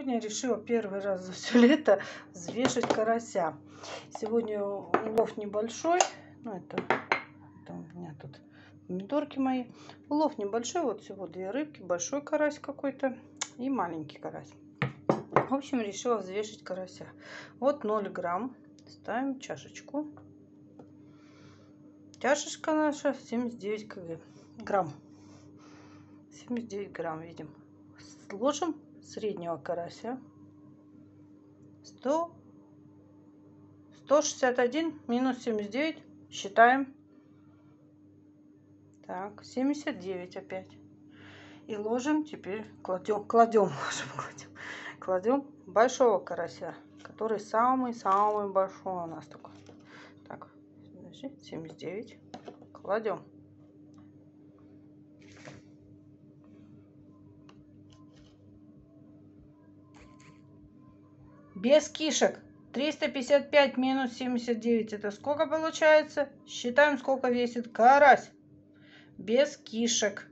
Сегодня я решила первый раз за все лето взвешивать карася. Сегодня улов небольшой. Ну, это, это у меня тут помидорки мои. Улов небольшой. Вот всего две рыбки. Большой карась какой-то и маленький карась. В общем, решила взвешивать карася. Вот 0 грамм. Ставим чашечку. Чашечка наша 79 кг. Грамм. 79 грамм видим. Сложим среднего карася. 100, 161 минус 79. Считаем. Так, 79 опять. И ложим теперь, кладем, кладем, ложим, кладем, кладем большого карася, который самый-самый большой у нас такой. Так, 79. Кладем. Без кишек. 355 минус 79. Это сколько получается? Считаем, сколько весит карась. Без кишек.